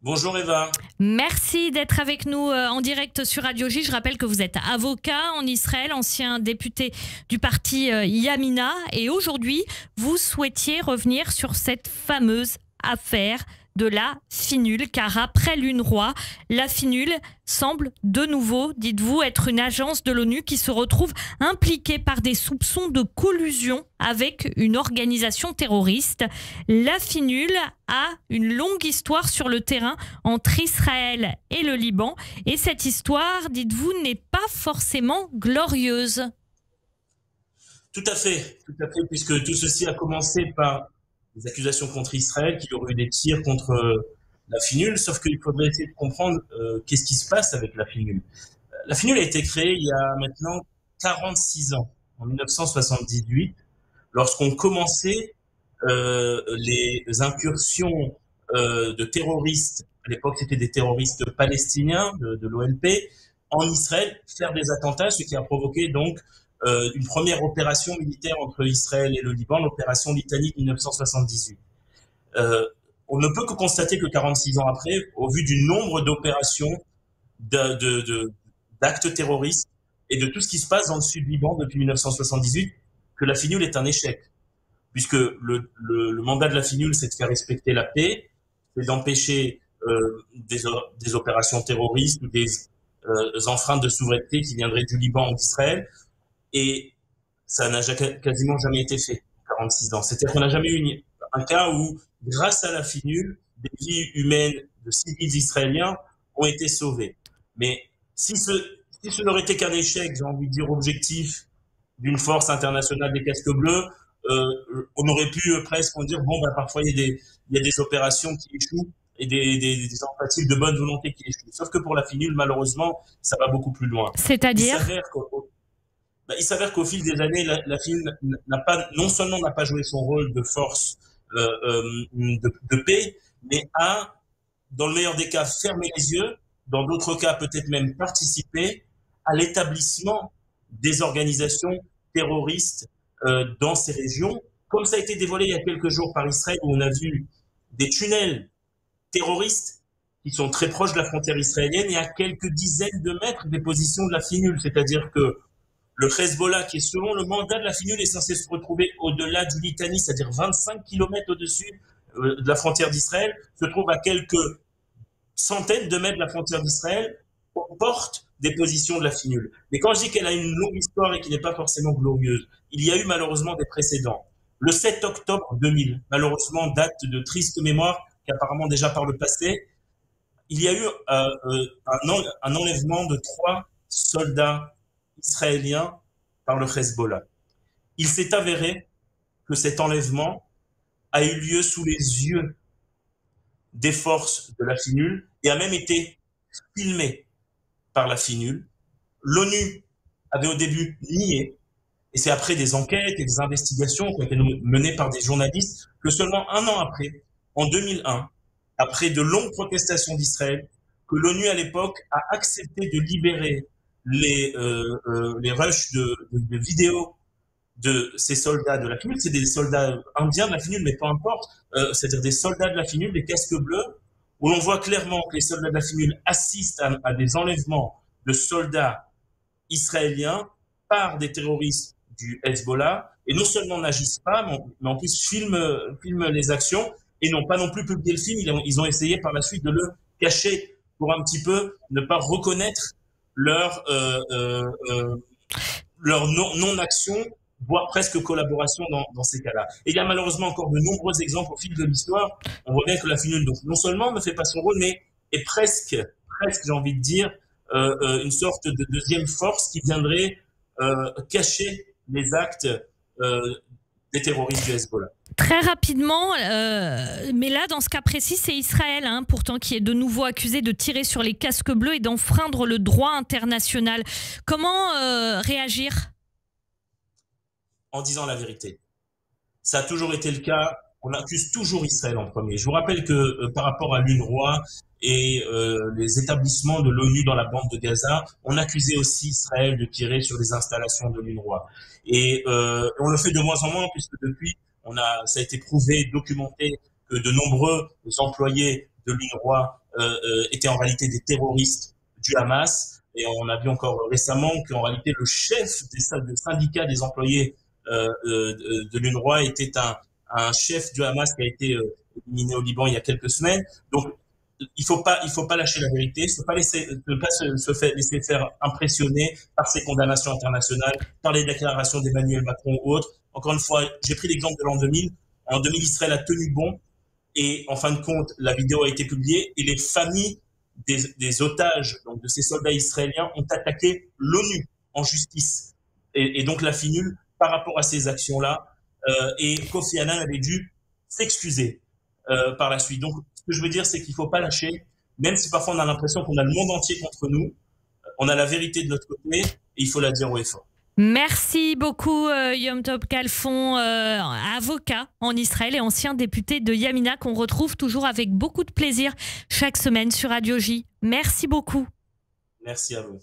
Bonjour Eva. Merci d'être avec nous euh, en direct sur Radio J. Je rappelle que vous êtes avocat en Israël, ancien député du parti euh, Yamina, et aujourd'hui, vous souhaitiez revenir sur cette fameuse affaire de la finule, car après l'UNRWA, la finule semble de nouveau, dites-vous, être une agence de l'ONU qui se retrouve impliquée par des soupçons de collusion avec une organisation terroriste. La finule a une longue histoire sur le terrain entre Israël et le Liban, et cette histoire, dites-vous, n'est pas forcément glorieuse. Tout à fait, tout à fait, puisque tout ceci a commencé par des accusations contre Israël, qu'il y aurait eu des tirs contre euh, la finule, sauf qu'il faudrait essayer de comprendre euh, qu'est-ce qui se passe avec la finule. La finule a été créée il y a maintenant 46 ans, en 1978, lorsqu'on commençait euh, les incursions de terroristes, à l'époque c'était des terroristes palestiniens de, de l'ONP, en Israël, faire des attentats, ce qui a provoqué donc euh, une première opération militaire entre Israël et le Liban, l'opération Litanie 1978. Euh, on ne peut que constater que 46 ans après, au vu du nombre d'opérations, d'actes terroristes et de tout ce qui se passe dans le sud Liban depuis 1978, que la FINUL est un échec. Puisque le, le, le mandat de la FINUL, c'est de faire respecter la paix, c'est d'empêcher euh, des, des, opérations terroristes ou des euh, enfreintes de souveraineté qui viendraient du Liban ou d'Israël, et ça n'a quasiment jamais été fait, 46 ans. C'est-à-dire qu'on n'a jamais eu un cas où, grâce à la finule, des vies humaines de civils israéliens ont été sauvées. Mais si ce, si ce n'aurait été qu'un échec, j'ai envie de dire objectif, d'une force internationale des casques bleus, euh, on aurait pu euh, presque dire bon, bah, parfois il y, a des, il y a des opérations qui échouent et des, des, des de bonne volonté qui échouent. Sauf que pour la finule, malheureusement, ça va beaucoup plus loin. C'est-à-dire bah, il s'avère qu'au fil des années, la, la film n'a pas, non seulement n'a pas joué son rôle de force euh, euh, de, de, paix, mais a, dans le meilleur des cas, fermé les yeux, dans d'autres cas, peut-être même participé à l'établissement des organisations terroristes euh, dans ces régions, comme ça a été dévoilé il y a quelques jours par Israël, où on a vu des tunnels terroristes qui sont très proches de la frontière israélienne et à quelques dizaines de mètres des positions de la finule. C'est-à-dire que le Hezbollah, qui est selon le mandat de la finule, est censé se retrouver au-delà du Litanie, c'est-à-dire 25 km au-dessus euh, de la frontière d'Israël, se trouve à quelques centaines de mètres de la frontière d'Israël, aux portes des positions de la finule. Mais quand je dis qu'elle a une longue histoire et qu'elle n'est pas forcément glorieuse, il y a eu malheureusement des précédents. Le 7 octobre 2000, malheureusement date de triste mémoire, qui apparemment déjà par le passé, il y a eu euh, euh, un enlèvement de trois soldats israélien par le Hezbollah. Il s'est avéré que cet enlèvement a eu lieu sous les yeux des forces de la FINUL et a même été filmé par la FINUL. L'ONU avait au début nié, et c'est après des enquêtes et des investigations qui ont été menées par des journalistes que seulement un an après, en 2001, après de longues protestations d'Israël, que l'ONU à l'époque a accepté de libérer les, euh, euh, les rushs de, de, de, vidéos de ces soldats de la FINUL, c'est des soldats indiens de la FINUL, mais peu importe, euh, c'est-à-dire des soldats de la FINUL, des casques bleus, où l'on voit clairement que les soldats de la FINUL assistent à, des enlèvements de soldats israéliens par des terroristes du Hezbollah, et non seulement n'agissent pas, mais en plus filment, les actions, et n'ont pas non plus publié le film, ils ont essayé par la suite de le cacher pour un petit peu ne pas reconnaître leur, euh, euh, euh, leur non-action, voire presque collaboration dans, dans ces cas-là. Et il y a malheureusement encore de nombreux exemples au fil de l'histoire. On voit bien que la FINUL, donc, non seulement ne fait pas son rôle, mais est presque, presque, j'ai envie de dire, euh, une sorte de deuxième force qui viendrait euh, cacher les actes euh, des terroristes du Hezbollah. Très rapidement, euh, mais là, dans ce cas précis, c'est Israël, hein, pourtant, qui est de nouveau accusé de tirer sur les casques bleus et d'enfreindre le droit international. Comment euh, réagir? En disant la vérité. Ça a toujours été le cas. On accuse toujours Israël en premier. Je vous rappelle que euh, par rapport à l'UNRWA et euh, les établissements de l'ONU dans la bande de Gaza, on accusait aussi Israël de tirer sur les installations de l'UNRWA. Et euh, on le fait de moins en moins puisque depuis on a, ça a été prouvé, documenté que de nombreux employés de l'UNRWA étaient en réalité des terroristes du Hamas. Et on a vu encore récemment qu'en réalité, le chef des syndicats des employés de l'UNRWA était un, un chef du Hamas qui a été éliminé au Liban il y a quelques semaines. Donc, il faut pas, il faut pas lâcher la vérité, il faut pas laisser, ne pas se, faire, laisser faire impressionner par ces condamnations internationales, par les déclarations d'Emmanuel Macron ou autres. Encore une fois, j'ai pris l'exemple de l'an 2000. En 2000, Israël a tenu bon et en fin de compte, la vidéo a été publiée et les familles des, otages, donc de ces soldats israéliens, ont attaqué l'ONU en justice. Et, donc la finule par rapport à ces actions-là. Euh, et Kofi Annan avait dû s'excuser euh, par la suite. Donc que je veux dire, c'est qu'il ne faut pas lâcher, même si parfois on a l'impression qu'on a le monde entier contre nous, on a la vérité de notre côté et il faut la dire haut et fort. Merci beaucoup euh, Yom Tov Kalfon, euh, avocat en Israël et ancien député de Yamina qu'on retrouve toujours avec beaucoup de plaisir chaque semaine sur Radio J. Merci beaucoup. Merci à vous.